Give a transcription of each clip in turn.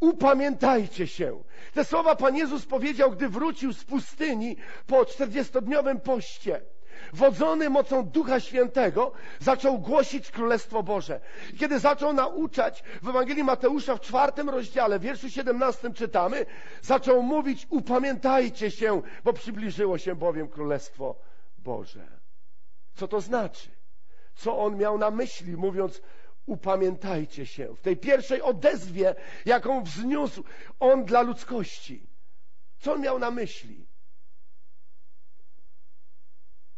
Upamiętajcie się. Te słowa Pan Jezus powiedział, gdy wrócił z pustyni po czterdziestodniowym poście. Wodzony mocą Ducha Świętego zaczął głosić Królestwo Boże. Kiedy zaczął nauczać w Ewangelii Mateusza w czwartym rozdziale, w wierszu 17 czytamy, zaczął mówić, upamiętajcie się, bo przybliżyło się bowiem Królestwo Boże. Co to znaczy? Co on miał na myśli, mówiąc, upamiętajcie się. W tej pierwszej odezwie, jaką wzniósł on dla ludzkości. Co on miał na myśli?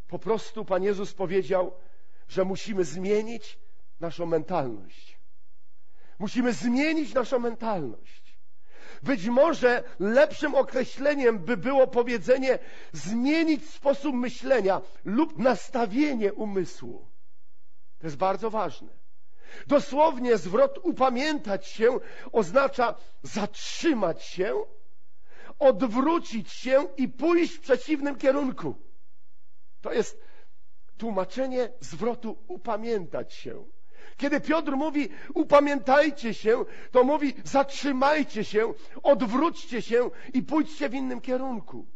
Po prostu Pan Jezus powiedział, że musimy zmienić naszą mentalność. Musimy zmienić naszą mentalność. Być może lepszym określeniem by było powiedzenie zmienić sposób myślenia lub nastawienie umysłu. To jest bardzo ważne. Dosłownie zwrot upamiętać się oznacza zatrzymać się, odwrócić się i pójść w przeciwnym kierunku. To jest tłumaczenie zwrotu upamiętać się. Kiedy Piotr mówi upamiętajcie się, to mówi zatrzymajcie się, odwróćcie się i pójdźcie w innym kierunku.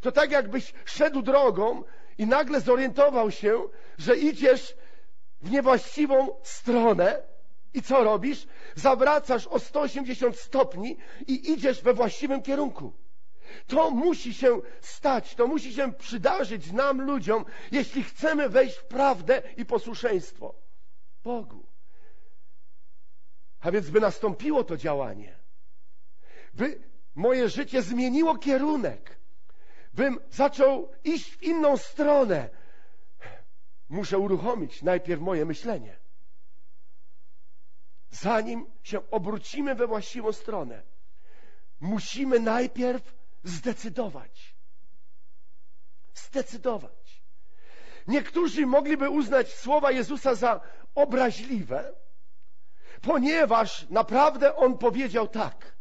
To tak jakbyś szedł drogą i nagle zorientował się, że idziesz w niewłaściwą stronę i co robisz? Zawracasz o 180 stopni i idziesz we właściwym kierunku. To musi się stać, to musi się przydarzyć nam, ludziom, jeśli chcemy wejść w prawdę i posłuszeństwo Bogu. A więc by nastąpiło to działanie, by moje życie zmieniło kierunek, bym zaczął iść w inną stronę, muszę uruchomić najpierw moje myślenie. Zanim się obrócimy we właściwą stronę, musimy najpierw zdecydować. Zdecydować. Niektórzy mogliby uznać słowa Jezusa za obraźliwe, ponieważ naprawdę On powiedział tak.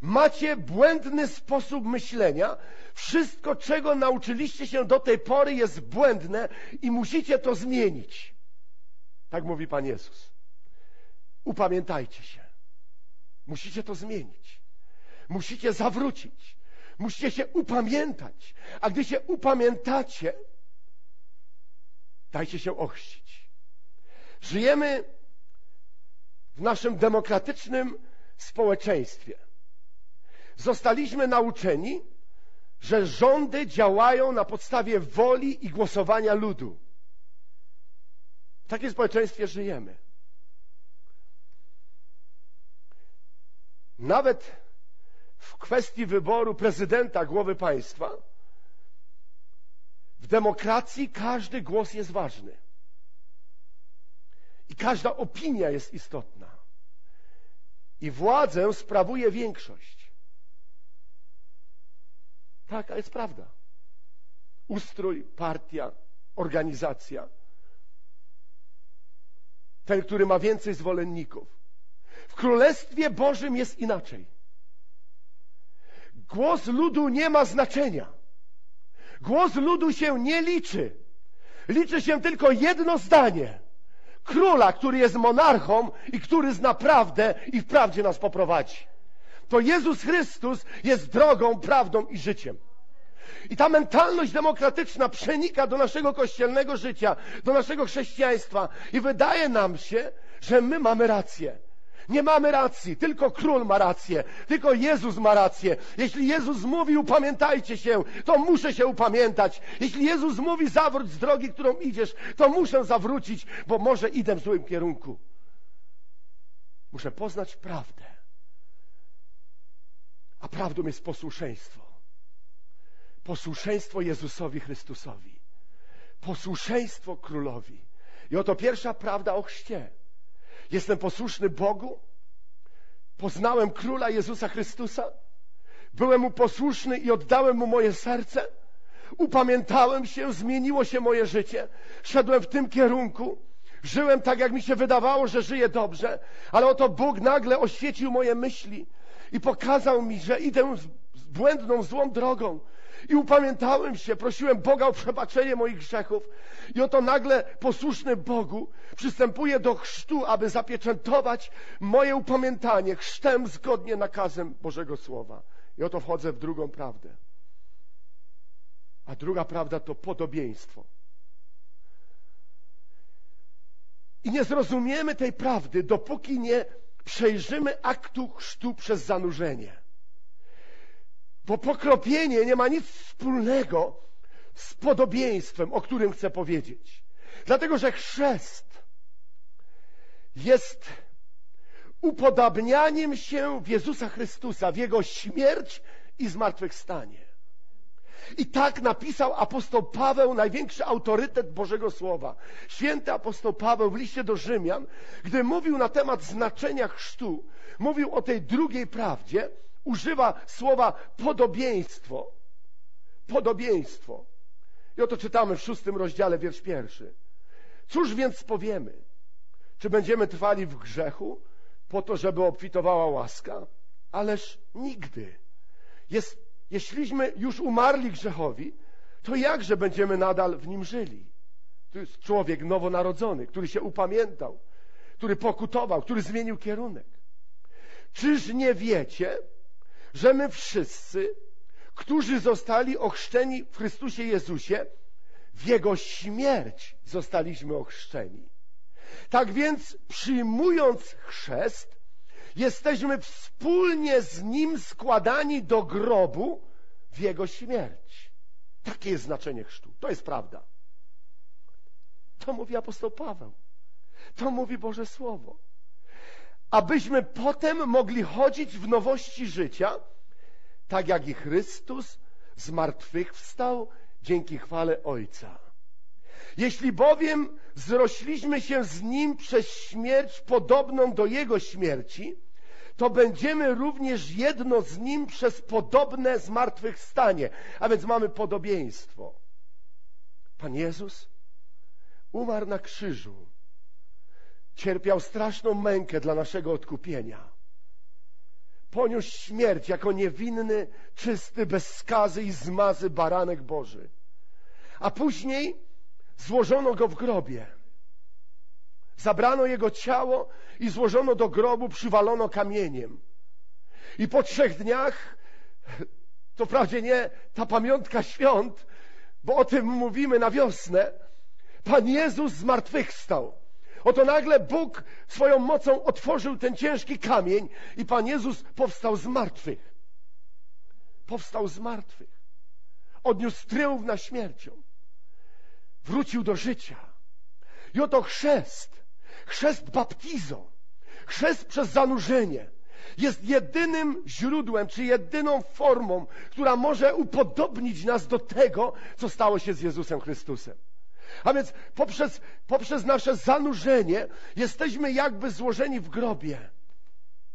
Macie błędny sposób myślenia. Wszystko, czego nauczyliście się do tej pory, jest błędne i musicie to zmienić. Tak mówi Pan Jezus. Upamiętajcie się. Musicie to zmienić. Musicie zawrócić. Musicie się upamiętać. A gdy się upamiętacie, dajcie się ochrzcić. Żyjemy w naszym demokratycznym społeczeństwie. Zostaliśmy nauczeni, że rządy działają na podstawie woli i głosowania ludu. W takim społeczeństwie żyjemy. Nawet w kwestii wyboru prezydenta, głowy państwa, w demokracji każdy głos jest ważny. I każda opinia jest istotna. I władzę sprawuje większość. Taka jest prawda. Ustrój, partia, organizacja. Ten, który ma więcej zwolenników. W Królestwie Bożym jest inaczej. Głos ludu nie ma znaczenia. Głos ludu się nie liczy. Liczy się tylko jedno zdanie. Króla, który jest monarchą i który zna prawdę i w nas poprowadzi. To Jezus Chrystus jest drogą, prawdą i życiem. I ta mentalność demokratyczna przenika do naszego kościelnego życia, do naszego chrześcijaństwa i wydaje nam się, że my mamy rację. Nie mamy racji, tylko król ma rację, tylko Jezus ma rację. Jeśli Jezus mówi, upamiętajcie się, to muszę się upamiętać. Jeśli Jezus mówi, zawróć z drogi, którą idziesz, to muszę zawrócić, bo może idę w złym kierunku. Muszę poznać prawdę. A prawdą jest posłuszeństwo. Posłuszeństwo Jezusowi Chrystusowi. Posłuszeństwo królowi. I oto pierwsza prawda o chrzcie. Jestem posłuszny Bogu. Poznałem króla Jezusa Chrystusa. Byłem mu posłuszny i oddałem mu moje serce. Upamiętałem się, zmieniło się moje życie. Szedłem w tym kierunku. Żyłem tak, jak mi się wydawało, że żyję dobrze, ale oto Bóg nagle oświecił moje myśli i pokazał mi, że idę błędną, złą drogą. I upamiętałem się, prosiłem Boga o przebaczenie moich grzechów. I oto nagle posłuszny Bogu przystępuję do chrztu, aby zapieczętować moje upamiętanie chrztem zgodnie nakazem Bożego Słowa. I oto wchodzę w drugą prawdę. A druga prawda to podobieństwo. I nie zrozumiemy tej prawdy, dopóki nie przejrzymy aktu chrztu przez zanurzenie. Bo pokropienie nie ma nic wspólnego z podobieństwem, o którym chcę powiedzieć. Dlatego, że chrzest jest upodabnianiem się w Jezusa Chrystusa, w Jego śmierć i zmartwychwstanie. I tak napisał apostoł Paweł, największy autorytet Bożego Słowa. Święty apostoł Paweł w liście do Rzymian, gdy mówił na temat znaczenia chrztu, mówił o tej drugiej prawdzie, używa słowa podobieństwo. Podobieństwo. I oto czytamy w szóstym rozdziale, wiersz pierwszy. Cóż więc powiemy? Czy będziemy trwali w grzechu po to, żeby obfitowała łaska? Ależ nigdy. Jest jeśliśmy już umarli grzechowi, to jakże będziemy nadal w nim żyli? To jest człowiek nowonarodzony, który się upamiętał, który pokutował, który zmienił kierunek. Czyż nie wiecie, że my wszyscy, którzy zostali ochrzczeni w Chrystusie Jezusie, w Jego śmierć zostaliśmy ochrzczeni. Tak więc, przyjmując chrzest, jesteśmy wspólnie z Nim składani do grobu w Jego śmierć. Takie jest znaczenie chrztu. To jest prawda. To mówi apostoł Paweł. To mówi Boże Słowo. Abyśmy potem mogli chodzić w nowości życia, tak jak i Chrystus z martwych wstał dzięki chwale Ojca. Jeśli bowiem zrośliśmy się z Nim przez śmierć podobną do Jego śmierci, to będziemy również jedno z Nim przez podobne zmartwychwstanie. A więc mamy podobieństwo. Pan Jezus umarł na krzyżu. Cierpiał straszną mękę dla naszego odkupienia. Poniósł śmierć jako niewinny, czysty, bez skazy i zmazy baranek Boży. A później złożono go w grobie. Zabrano jego ciało i złożono do grobu, przywalono kamieniem. I po trzech dniach, to wprawdzie nie ta pamiątka świąt, bo o tym mówimy na wiosnę, Pan Jezus zmartwychwstał. Oto nagle Bóg swoją mocą otworzył ten ciężki kamień i Pan Jezus powstał z martwych. Powstał z martwych. Odniósł tryumf na śmiercią. Wrócił do życia. I oto chrzest Chrzest baptizo, chrzest przez zanurzenie jest jedynym źródłem, czy jedyną formą, która może upodobnić nas do tego, co stało się z Jezusem Chrystusem. A więc poprzez, poprzez nasze zanurzenie jesteśmy jakby złożeni w grobie.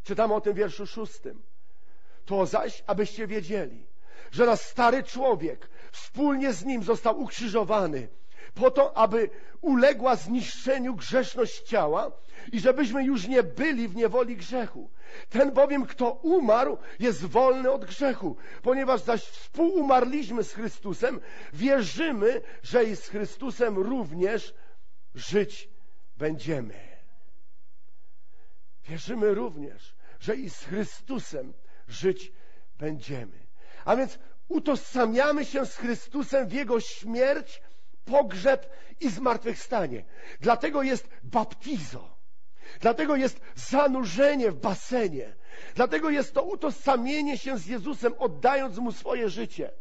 Czytamy o tym w wierszu szóstym. To zaś, abyście wiedzieli, że nasz stary człowiek wspólnie z nim został ukrzyżowany, po to, aby uległa zniszczeniu grzeszność ciała i żebyśmy już nie byli w niewoli grzechu. Ten bowiem, kto umarł, jest wolny od grzechu, ponieważ zaś współumarliśmy z Chrystusem, wierzymy, że i z Chrystusem również żyć będziemy. Wierzymy również, że i z Chrystusem żyć będziemy. A więc utożsamiamy się z Chrystusem w Jego śmierć, pogrzeb i zmartwychwstanie. Dlatego jest baptizo. Dlatego jest zanurzenie w basenie. Dlatego jest to utożsamienie się z Jezusem, oddając Mu swoje życie.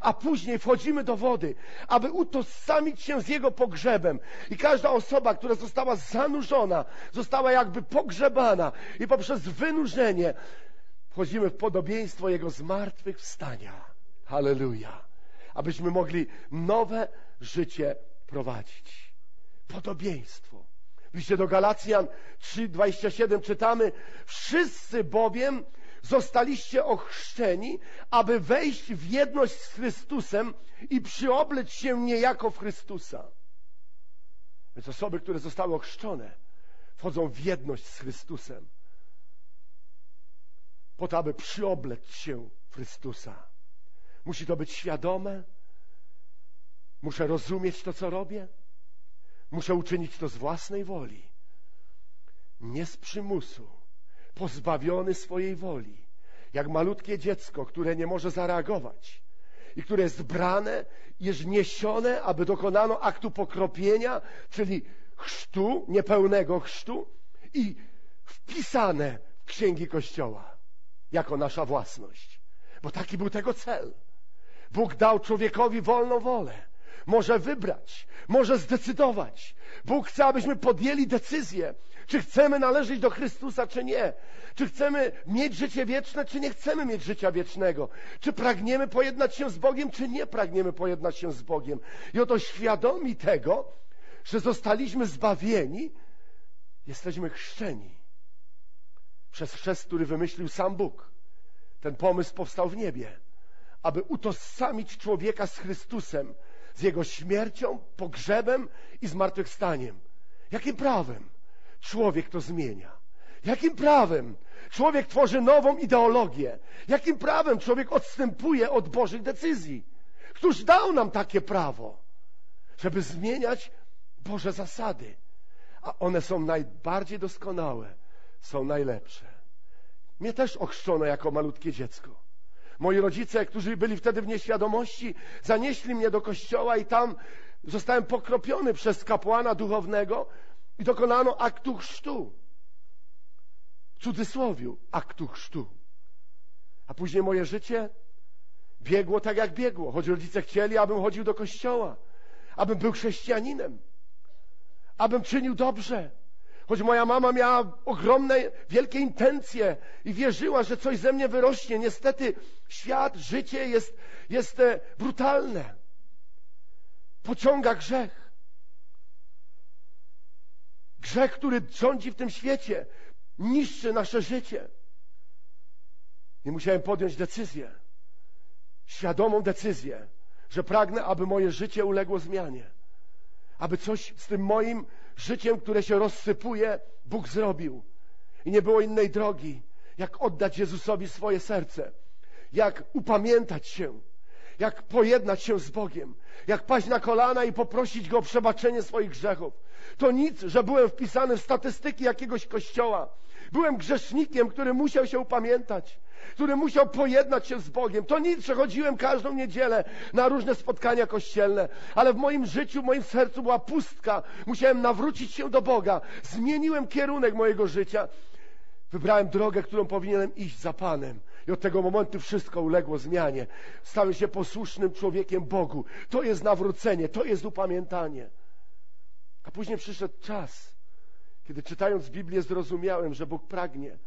A później wchodzimy do wody, aby utożsamić się z Jego pogrzebem. I każda osoba, która została zanurzona, została jakby pogrzebana. I poprzez wynurzenie wchodzimy w podobieństwo Jego zmartwychwstania. Halleluja. Abyśmy mogli nowe życie prowadzić. Podobieństwo. W liście do Galacjan 3:27 czytamy: Wszyscy bowiem zostaliście ochrzczeni, aby wejść w jedność z Chrystusem i przyobleć się niejako w Chrystusa. Więc osoby, które zostały ochrzczone, wchodzą w jedność z Chrystusem. po to, aby przyoblec się w Chrystusa. Musi to być świadome. Muszę rozumieć to, co robię. Muszę uczynić to z własnej woli. Nie z przymusu. Pozbawiony swojej woli. Jak malutkie dziecko, które nie może zareagować i które jest brane, jest niesione, aby dokonano aktu pokropienia, czyli chrztu, niepełnego chrztu i wpisane w księgi Kościoła jako nasza własność. Bo taki był tego cel. Bóg dał człowiekowi wolną wolę. Może wybrać, może zdecydować. Bóg chce, abyśmy podjęli decyzję, czy chcemy należeć do Chrystusa, czy nie. Czy chcemy mieć życie wieczne, czy nie chcemy mieć życia wiecznego. Czy pragniemy pojednać się z Bogiem, czy nie pragniemy pojednać się z Bogiem. I oto świadomi tego, że zostaliśmy zbawieni, jesteśmy chrzczeni przez chrzest, który wymyślił sam Bóg. Ten pomysł powstał w niebie aby utożsamić człowieka z Chrystusem, z Jego śmiercią, pogrzebem i zmartwychwstaniem. Jakim prawem człowiek to zmienia? Jakim prawem człowiek tworzy nową ideologię? Jakim prawem człowiek odstępuje od Bożych decyzji? Któż dał nam takie prawo, żeby zmieniać Boże zasady? A one są najbardziej doskonałe, są najlepsze. Mnie też ochrzczono jako malutkie dziecko. Moi rodzice, którzy byli wtedy w nieświadomości, zanieśli mnie do kościoła i tam zostałem pokropiony przez kapłana duchownego i dokonano aktu chrztu. W cudzysłowiu aktu chrztu. A później moje życie biegło tak, jak biegło. Choć rodzice chcieli, abym chodził do kościoła, abym był chrześcijaninem, abym czynił dobrze, Choć moja mama miała ogromne, wielkie intencje i wierzyła, że coś ze mnie wyrośnie. Niestety świat, życie jest, jest e, brutalne. Pociąga grzech. Grzech, który rządzi w tym świecie, niszczy nasze życie. I musiałem podjąć decyzję, świadomą decyzję, że pragnę, aby moje życie uległo zmianie. Aby coś z tym moim życiem, które się rozsypuje, Bóg zrobił. I nie było innej drogi, jak oddać Jezusowi swoje serce, jak upamiętać się, jak pojednać się z Bogiem, jak paść na kolana i poprosić Go o przebaczenie swoich grzechów. To nic, że byłem wpisany w statystyki jakiegoś kościoła. Byłem grzesznikiem, który musiał się upamiętać który musiał pojednać się z Bogiem. To nic, że chodziłem każdą niedzielę na różne spotkania kościelne, ale w moim życiu, w moim sercu była pustka. Musiałem nawrócić się do Boga. Zmieniłem kierunek mojego życia. Wybrałem drogę, którą powinienem iść za Panem. I od tego momentu wszystko uległo zmianie. Stałem się posłusznym człowiekiem Bogu. To jest nawrócenie, to jest upamiętanie. A później przyszedł czas, kiedy czytając Biblię zrozumiałem, że Bóg pragnie,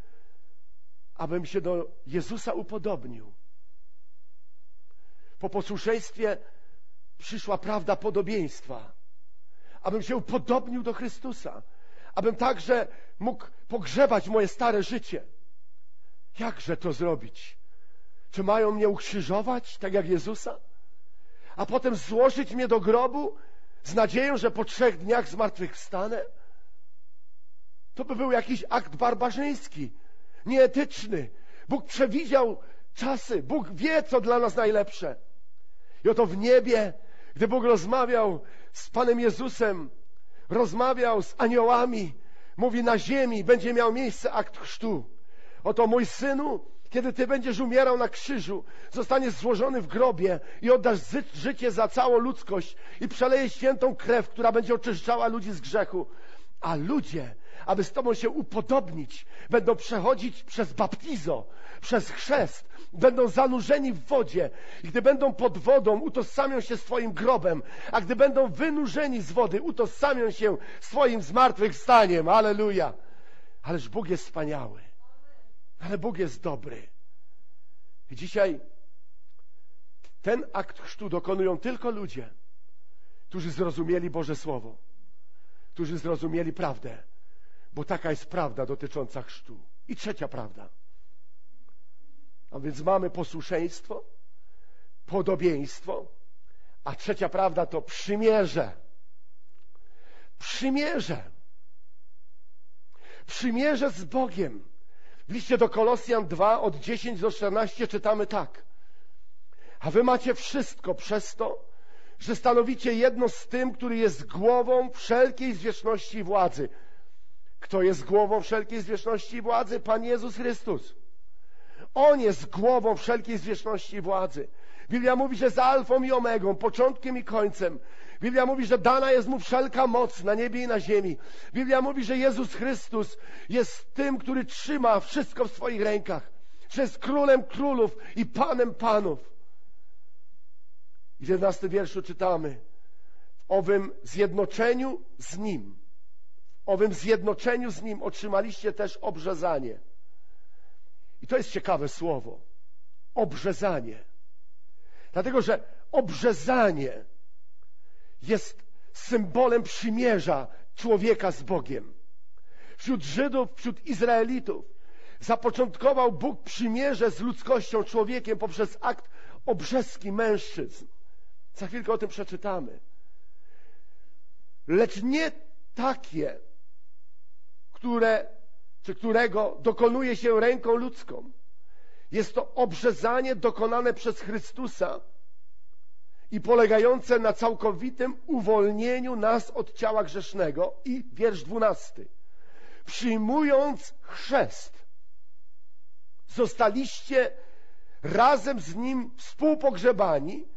abym się do Jezusa upodobnił. Po posłuszeństwie przyszła prawda podobieństwa. Abym się upodobnił do Chrystusa. Abym także mógł pogrzebać moje stare życie. Jakże to zrobić? Czy mają mnie ukrzyżować, tak jak Jezusa? A potem złożyć mnie do grobu z nadzieją, że po trzech dniach zmartwychwstanę? To by był jakiś akt barbarzyński nieetyczny. Bóg przewidział czasy. Bóg wie, co dla nas najlepsze. I oto w niebie, gdy Bóg rozmawiał z Panem Jezusem, rozmawiał z aniołami, mówi na ziemi będzie miał miejsce akt chrztu. Oto mój synu, kiedy Ty będziesz umierał na krzyżu, zostaniesz złożony w grobie i oddasz życie za całą ludzkość i przelejesz świętą krew, która będzie oczyszczała ludzi z grzechu. A ludzie aby z Tobą się upodobnić, będą przechodzić przez baptizo, przez chrzest, będą zanurzeni w wodzie i gdy będą pod wodą, utożsamią się swoim grobem, a gdy będą wynurzeni z wody, utożsamią się swoim zmartwychwstaniem. Aleluja! Ależ Bóg jest wspaniały. Ale Bóg jest dobry. I dzisiaj ten akt chrztu dokonują tylko ludzie, którzy zrozumieli Boże Słowo, którzy zrozumieli prawdę, bo taka jest prawda dotycząca chrztu. I trzecia prawda. A więc mamy posłuszeństwo, podobieństwo, a trzecia prawda to przymierze. Przymierze. Przymierze z Bogiem. W liście do Kolosjan 2 od 10 do 14 czytamy tak. A wy macie wszystko przez to, że stanowicie jedno z tym, który jest głową wszelkiej zwierzchności i władzy. Kto jest głową wszelkiej zwierzchności i władzy? Pan Jezus Chrystus. On jest głową wszelkiej zwierzchności i władzy. Biblia mówi, że jest alfą i omegą, początkiem i końcem. Biblia mówi, że dana jest mu wszelka moc na niebie i na ziemi. Biblia mówi, że Jezus Chrystus jest tym, który trzyma wszystko w swoich rękach. Że jest królem królów i panem panów. I w 11 wierszu czytamy w owym zjednoczeniu z Nim, owym zjednoczeniu z Nim otrzymaliście też obrzezanie. I to jest ciekawe słowo. Obrzezanie. Dlatego, że obrzezanie jest symbolem przymierza człowieka z Bogiem. Wśród Żydów, wśród Izraelitów zapoczątkował Bóg przymierze z ludzkością, człowiekiem poprzez akt obrzeski mężczyzn. Za chwilkę o tym przeczytamy. Lecz nie takie, które, czy którego dokonuje się ręką ludzką. Jest to obrzezanie dokonane przez Chrystusa i polegające na całkowitym uwolnieniu nas od ciała grzesznego. I wiersz dwunasty. Przyjmując chrzest, zostaliście razem z Nim współpogrzebani,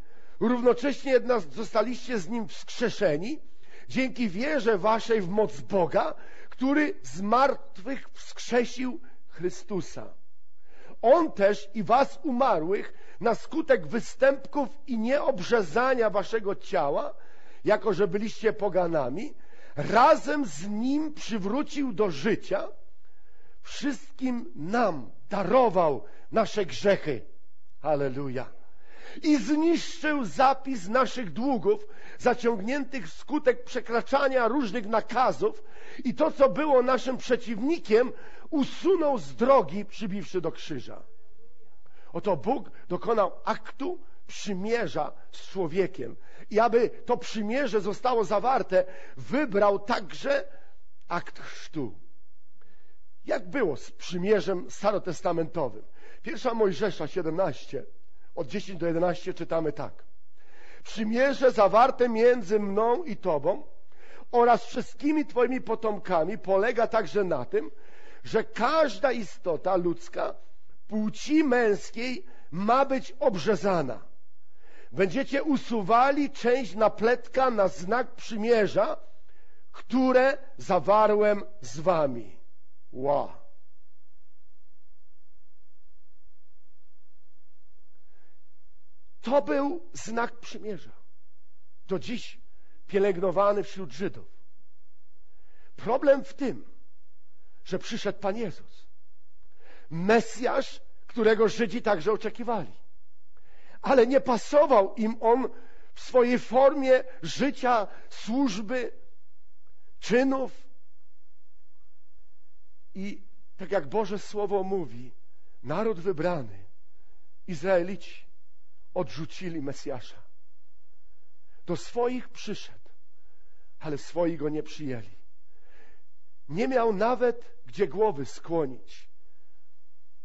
równocześnie zostaliście z Nim wskrzeszeni dzięki wierze waszej w moc Boga, który z martwych wskrzesił Chrystusa. On też i was umarłych na skutek występków i nieobrzezania waszego ciała, jako że byliście poganami, razem z Nim przywrócił do życia, wszystkim nam darował nasze grzechy. Halleluja i zniszczył zapis naszych długów zaciągniętych wskutek przekraczania różnych nakazów i to, co było naszym przeciwnikiem, usunął z drogi, przybiwszy do krzyża. Oto Bóg dokonał aktu przymierza z człowiekiem. I aby to przymierze zostało zawarte, wybrał także akt chrztu. Jak było z przymierzem starotestamentowym? Pierwsza Mojżesza 17 od 10 do 11 czytamy tak. Przymierze zawarte między mną i Tobą oraz wszystkimi Twoimi potomkami polega także na tym, że każda istota ludzka płci męskiej ma być obrzezana. Będziecie usuwali część napletka na znak przymierza, które zawarłem z Wami. Wow. To był znak przymierza. Do dziś pielęgnowany wśród Żydów. Problem w tym, że przyszedł Pan Jezus. Mesjasz, którego Żydzi także oczekiwali. Ale nie pasował im on w swojej formie życia, służby, czynów. I tak jak Boże Słowo mówi, naród wybrany, Izraelici, odrzucili Mesjasza. Do swoich przyszedł, ale swoi go nie przyjęli. Nie miał nawet gdzie głowy skłonić.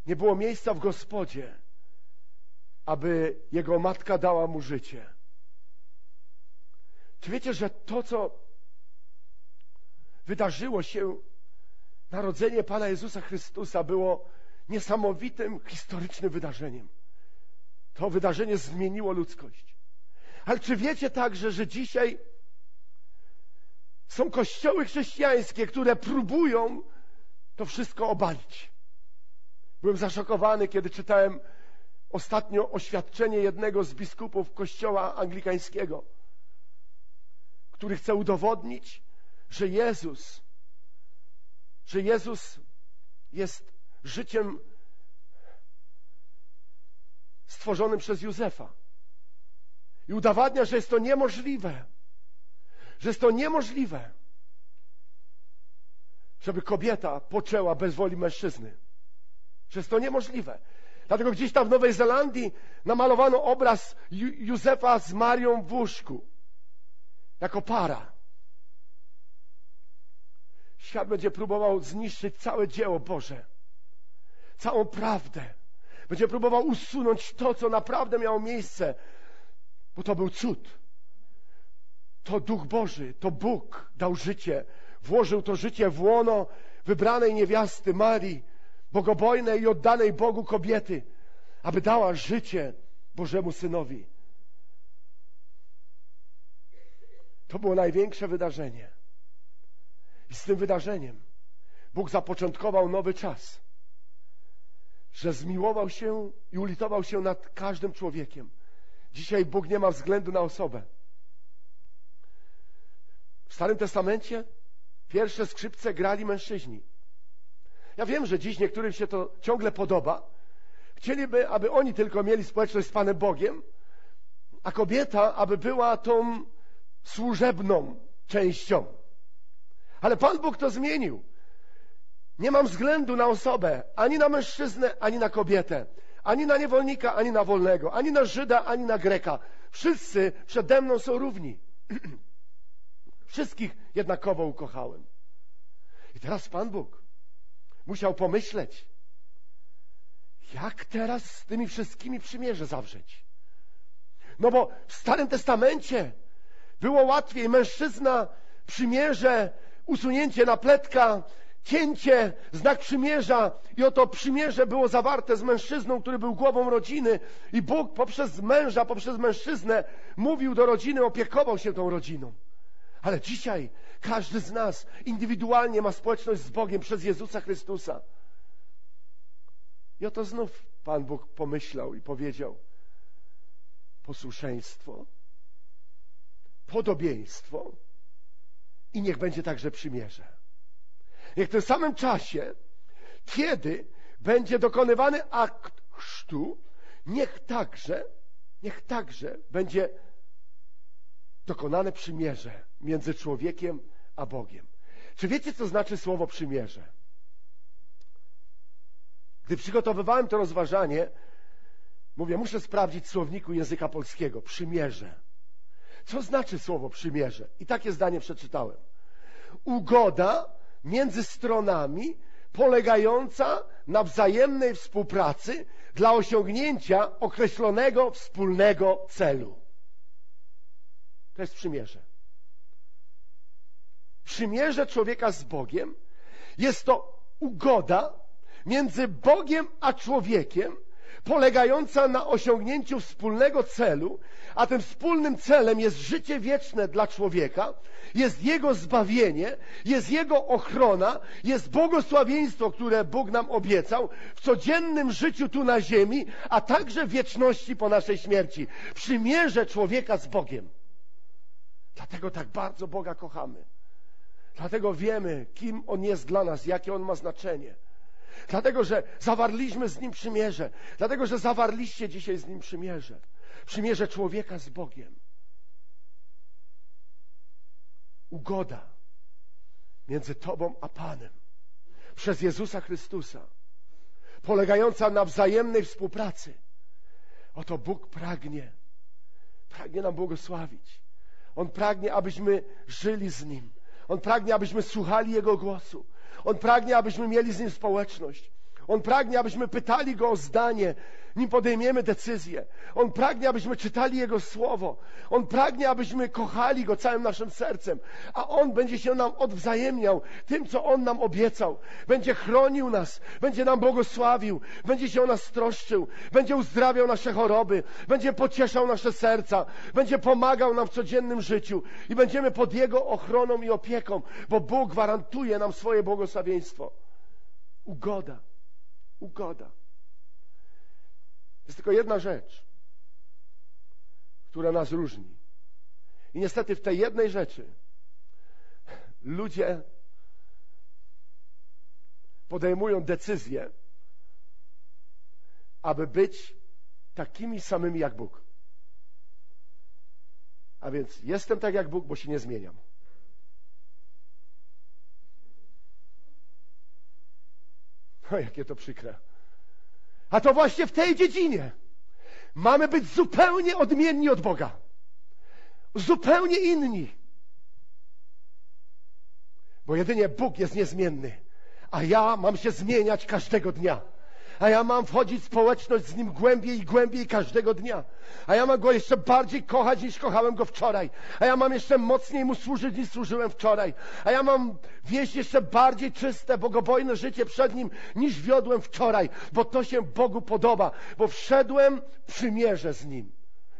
Nie było miejsca w gospodzie, aby jego matka dała mu życie. Czy wiecie, że to, co wydarzyło się, narodzenie Pana Jezusa Chrystusa, było niesamowitym historycznym wydarzeniem? To wydarzenie zmieniło ludzkość. Ale czy wiecie także, że dzisiaj są kościoły chrześcijańskie, które próbują to wszystko obalić? Byłem zaszokowany, kiedy czytałem ostatnio oświadczenie jednego z biskupów kościoła anglikańskiego, który chce udowodnić, że Jezus, że Jezus jest życiem stworzonym przez Józefa. I udowadnia, że jest to niemożliwe. Że jest to niemożliwe, żeby kobieta poczęła bez woli mężczyzny. Że jest to niemożliwe. Dlatego gdzieś tam w Nowej Zelandii namalowano obraz Józefa z Marią w łóżku. Jako para. Świat będzie próbował zniszczyć całe dzieło Boże. całą prawdę. Będzie próbował usunąć to, co naprawdę miało miejsce, bo to był cud. To Duch Boży, to Bóg dał życie, włożył to życie w łono wybranej niewiasty Marii, bogobojnej i oddanej Bogu kobiety, aby dała życie Bożemu Synowi. To było największe wydarzenie. I z tym wydarzeniem Bóg zapoczątkował nowy czas, że zmiłował się i ulitował się nad każdym człowiekiem. Dzisiaj Bóg nie ma względu na osobę. W Starym Testamencie pierwsze skrzypce grali mężczyźni. Ja wiem, że dziś niektórym się to ciągle podoba. Chcieliby, aby oni tylko mieli społeczność z Panem Bogiem, a kobieta, aby była tą służebną częścią. Ale Pan Bóg to zmienił. Nie mam względu na osobę, ani na mężczyznę, ani na kobietę, ani na niewolnika, ani na wolnego, ani na Żyda, ani na Greka. Wszyscy przede mną są równi. Wszystkich jednakowo ukochałem. I teraz Pan Bóg musiał pomyśleć, jak teraz z tymi wszystkimi przymierze zawrzeć. No bo w Starym Testamencie było łatwiej mężczyzna, przymierze, usunięcie napletka, cięcie, znak przymierza i oto przymierze było zawarte z mężczyzną, który był głową rodziny i Bóg poprzez męża, poprzez mężczyznę mówił do rodziny, opiekował się tą rodziną. Ale dzisiaj każdy z nas indywidualnie ma społeczność z Bogiem przez Jezusa Chrystusa. I oto znów Pan Bóg pomyślał i powiedział: posłuszeństwo, podobieństwo i niech będzie także przymierze. Niech w tym samym czasie, kiedy będzie dokonywany akt chrztu, niech także, niech także będzie dokonane przymierze między człowiekiem a Bogiem. Czy wiecie, co znaczy słowo przymierze? Gdy przygotowywałem to rozważanie, mówię, muszę sprawdzić w słowniku języka polskiego. Przymierze. Co znaczy słowo przymierze? I takie zdanie przeczytałem. Ugoda między stronami polegająca na wzajemnej współpracy dla osiągnięcia określonego wspólnego celu. To jest przymierze. Przymierze człowieka z Bogiem jest to ugoda między Bogiem a człowiekiem, polegająca na osiągnięciu wspólnego celu, a tym wspólnym celem jest życie wieczne dla człowieka, jest Jego zbawienie, jest Jego ochrona, jest błogosławieństwo, które Bóg nam obiecał w codziennym życiu tu na ziemi, a także w wieczności po naszej śmierci. Przymierze człowieka z Bogiem. Dlatego tak bardzo Boga kochamy. Dlatego wiemy, kim On jest dla nas, jakie On ma znaczenie. Dlatego, że zawarliśmy z Nim przymierze. Dlatego, że zawarliście dzisiaj z Nim przymierze. Przymierze człowieka z Bogiem. Ugoda między Tobą a Panem przez Jezusa Chrystusa, polegająca na wzajemnej współpracy. Oto Bóg pragnie, pragnie nam błogosławić. On pragnie, abyśmy żyli z Nim. On pragnie, abyśmy słuchali Jego głosu. On pragnie, abyśmy mieli z Nim społeczność. On pragnie, abyśmy pytali Go o zdanie, nim podejmiemy decyzję. On pragnie, abyśmy czytali Jego Słowo. On pragnie, abyśmy kochali Go całym naszym sercem. A On będzie się nam odwzajemniał tym, co On nam obiecał. Będzie chronił nas, będzie nam błogosławił, będzie się o nas troszczył, będzie uzdrawiał nasze choroby, będzie pocieszał nasze serca, będzie pomagał nam w codziennym życiu i będziemy pod Jego ochroną i opieką, bo Bóg gwarantuje nam swoje błogosławieństwo. Ugoda. Ugoda. Jest tylko jedna rzecz, która nas różni. I niestety w tej jednej rzeczy ludzie podejmują decyzję, aby być takimi samymi jak Bóg. A więc jestem tak jak Bóg, bo się nie zmieniam. O, jakie to przykre. A to właśnie w tej dziedzinie mamy być zupełnie odmienni od Boga. Zupełnie inni. Bo jedynie Bóg jest niezmienny, a ja mam się zmieniać każdego dnia. A ja mam wchodzić w społeczność z Nim głębiej i głębiej każdego dnia. A ja mam Go jeszcze bardziej kochać niż kochałem Go wczoraj. A ja mam jeszcze mocniej Mu służyć niż służyłem wczoraj. A ja mam wieść jeszcze bardziej czyste, bogobojne życie przed Nim niż wiodłem wczoraj. Bo to się Bogu podoba. Bo wszedłem w przymierze z Nim.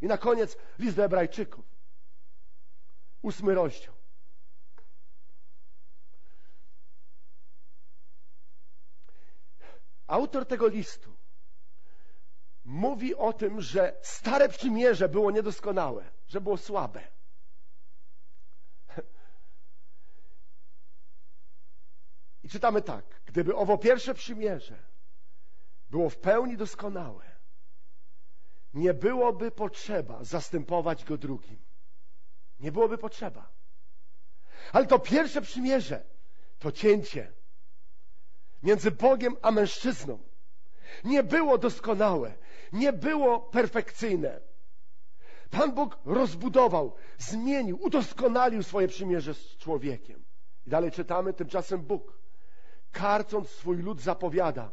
I na koniec list do Hebrajczyków. Ósmy rozdział. Autor tego listu mówi o tym, że stare przymierze było niedoskonałe, że było słabe. I czytamy tak: gdyby owo pierwsze przymierze było w pełni doskonałe, nie byłoby potrzeba zastępować go drugim. Nie byłoby potrzeba. Ale to pierwsze przymierze to cięcie między Bogiem a mężczyzną nie było doskonałe, nie było perfekcyjne. Pan Bóg rozbudował, zmienił, udoskonalił swoje przymierze z człowiekiem. I dalej czytamy, tymczasem Bóg, karcąc swój lud, zapowiada,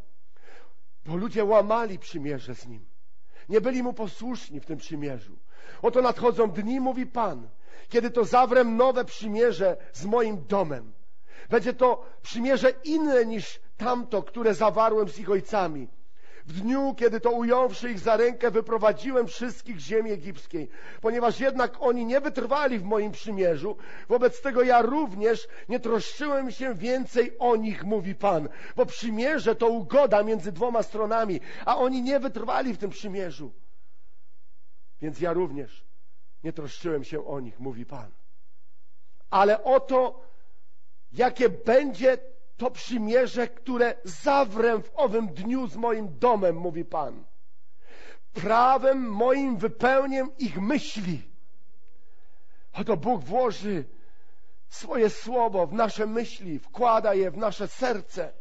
bo ludzie łamali przymierze z Nim. Nie byli Mu posłuszni w tym przymierzu. Oto nadchodzą dni, mówi Pan, kiedy to zawrę nowe przymierze z moim domem. Będzie to przymierze inne niż tamto, które zawarłem z ich ojcami. W dniu, kiedy to ująwszy ich za rękę, wyprowadziłem wszystkich z ziemi egipskiej, ponieważ jednak oni nie wytrwali w moim przymierzu, wobec tego ja również nie troszczyłem się więcej o nich, mówi Pan, bo przymierze to ugoda między dwoma stronami, a oni nie wytrwali w tym przymierzu. Więc ja również nie troszczyłem się o nich, mówi Pan. Ale oto, jakie będzie to przymierze, które zawrę w owym dniu z moim domem, mówi Pan. Prawem moim wypełnię ich myśli. Oto Bóg włoży swoje słowo w nasze myśli, wkłada je w nasze serce.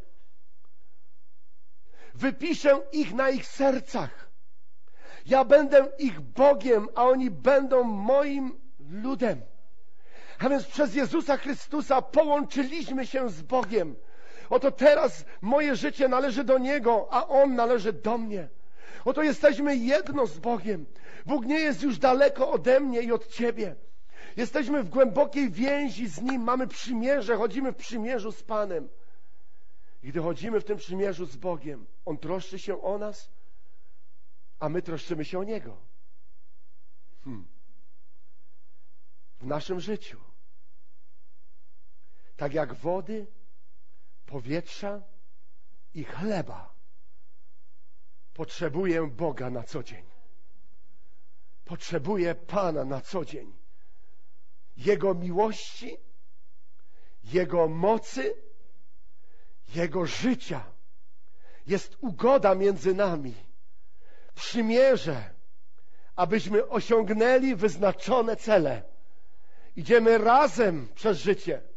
Wypiszę ich na ich sercach. Ja będę ich Bogiem, a oni będą moim ludem. A więc przez Jezusa Chrystusa połączyliśmy się z Bogiem. Oto teraz moje życie należy do Niego, a On należy do mnie. Oto jesteśmy jedno z Bogiem. Bóg nie jest już daleko ode mnie i od Ciebie. Jesteśmy w głębokiej więzi z Nim, mamy przymierze, chodzimy w przymierzu z Panem. I gdy chodzimy w tym przymierzu z Bogiem, On troszczy się o nas, a my troszczymy się o Niego. Hmm. W naszym życiu tak jak wody, powietrza i chleba. Potrzebuję Boga na co dzień. Potrzebuję Pana na co dzień. Jego miłości, Jego mocy, Jego życia. Jest ugoda między nami. Przymierze, abyśmy osiągnęli wyznaczone cele. Idziemy razem przez życie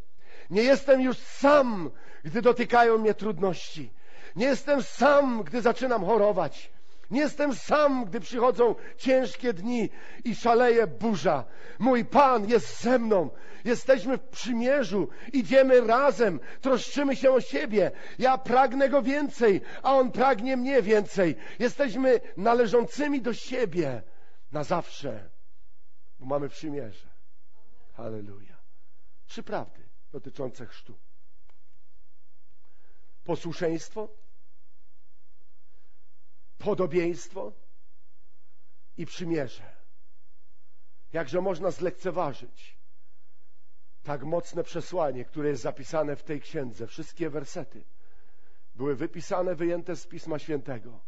nie jestem już sam, gdy dotykają mnie trudności. Nie jestem sam, gdy zaczynam chorować. Nie jestem sam, gdy przychodzą ciężkie dni i szaleje burza. Mój Pan jest ze mną. Jesteśmy w przymierzu. Idziemy razem. Troszczymy się o siebie. Ja pragnę Go więcej, a On pragnie mnie więcej. Jesteśmy należącymi do siebie na zawsze, bo mamy przymierze. Halleluja. Trzy prawdy dotyczące chrztu. Posłuszeństwo, podobieństwo i przymierze. Jakże można zlekceważyć tak mocne przesłanie, które jest zapisane w tej księdze. Wszystkie wersety były wypisane, wyjęte z Pisma Świętego.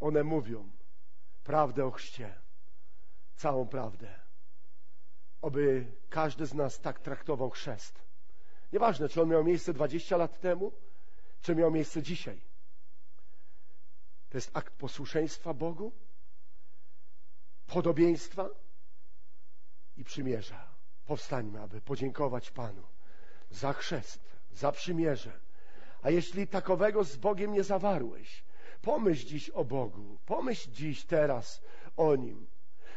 One mówią prawdę o chrzcie, całą prawdę oby każdy z nas tak traktował chrzest. Nieważne, czy on miał miejsce 20 lat temu, czy miał miejsce dzisiaj. To jest akt posłuszeństwa Bogu, podobieństwa i przymierza. Powstańmy, aby podziękować Panu za chrzest, za przymierze. A jeśli takowego z Bogiem nie zawarłeś, pomyśl dziś o Bogu, pomyśl dziś, teraz o Nim.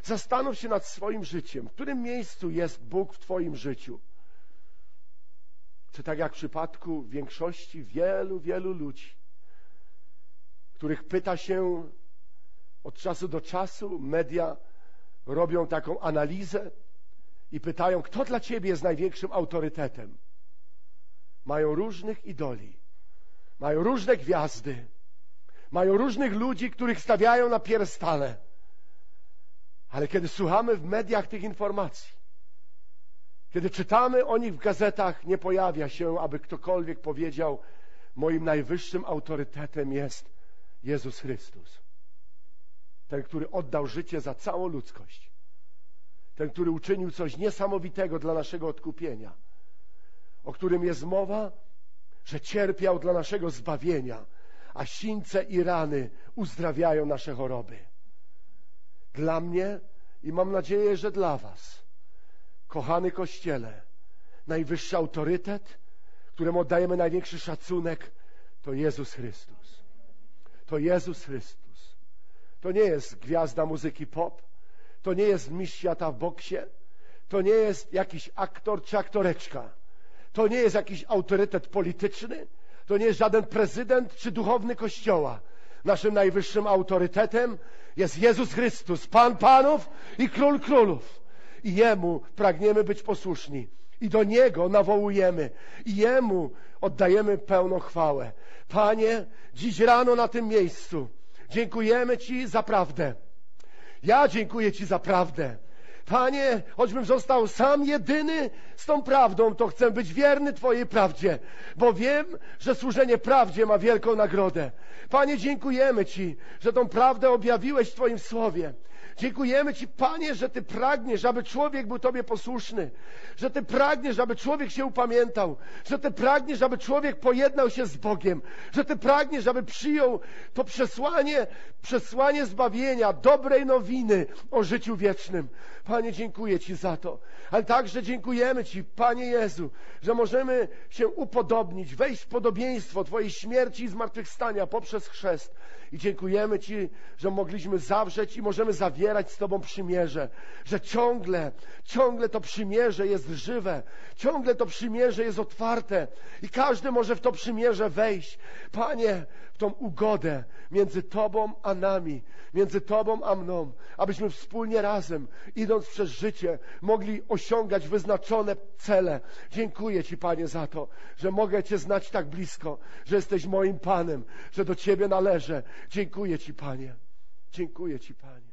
Zastanów się nad swoim życiem. W którym miejscu jest Bóg w Twoim życiu? Czy tak jak w przypadku większości wielu, wielu ludzi, których pyta się od czasu do czasu, media robią taką analizę i pytają, kto dla ciebie jest największym autorytetem. Mają różnych idoli, mają różne gwiazdy, mają różnych ludzi, których stawiają na pierstale. Ale kiedy słuchamy w mediach tych informacji, kiedy czytamy o nich w gazetach, nie pojawia się, aby ktokolwiek powiedział, moim najwyższym autorytetem jest Jezus Chrystus. Ten, który oddał życie za całą ludzkość. Ten, który uczynił coś niesamowitego dla naszego odkupienia. O którym jest mowa, że cierpiał dla naszego zbawienia, a sińce i rany uzdrawiają nasze choroby. Dla mnie i mam nadzieję, że dla Was, kochany Kościele, najwyższy autorytet, któremu oddajemy największy szacunek, to Jezus Chrystus. To Jezus Chrystus. To nie jest gwiazda muzyki pop, to nie jest mistrz świata w boksie, to nie jest jakiś aktor czy aktoreczka, to nie jest jakiś autorytet polityczny, to nie jest żaden prezydent czy duchowny kościoła. Naszym najwyższym autorytetem jest Jezus Chrystus, Pan Panów i Król Królów. I Jemu pragniemy być posłuszni. I do Niego nawołujemy. I Jemu oddajemy pełną chwałę. Panie, dziś rano na tym miejscu dziękujemy Ci za prawdę. Ja dziękuję Ci za prawdę. Panie, choćbym został sam jedyny z tą prawdą, to chcę być wierny Twojej prawdzie, bo wiem, że służenie prawdzie ma wielką nagrodę. Panie, dziękujemy Ci, że tą prawdę objawiłeś w Twoim słowie. Dziękujemy Ci, Panie, że Ty pragniesz, aby człowiek był Tobie posłuszny, że Ty pragniesz, aby człowiek się upamiętał, że Ty pragniesz, aby człowiek pojednał się z Bogiem, że Ty pragniesz, aby przyjął to przesłanie, przesłanie zbawienia, dobrej nowiny o życiu wiecznym. Panie, dziękuję Ci za to, ale także dziękujemy Ci, Panie Jezu, że możemy się upodobnić, wejść w podobieństwo Twojej śmierci i zmartwychwstania poprzez chrzest. I dziękujemy Ci, że mogliśmy zawrzeć i możemy zawierać z Tobą przymierze, że ciągle, ciągle to przymierze jest żywe, ciągle to przymierze jest otwarte. I każdy może w to przymierze wejść. Panie, tą ugodę między Tobą a nami, między Tobą a mną, abyśmy wspólnie razem, idąc przez życie, mogli osiągać wyznaczone cele. Dziękuję Ci, Panie, za to, że mogę Cię znać tak blisko, że jesteś moim Panem, że do Ciebie należę. Dziękuję Ci, Panie. Dziękuję Ci, Panie.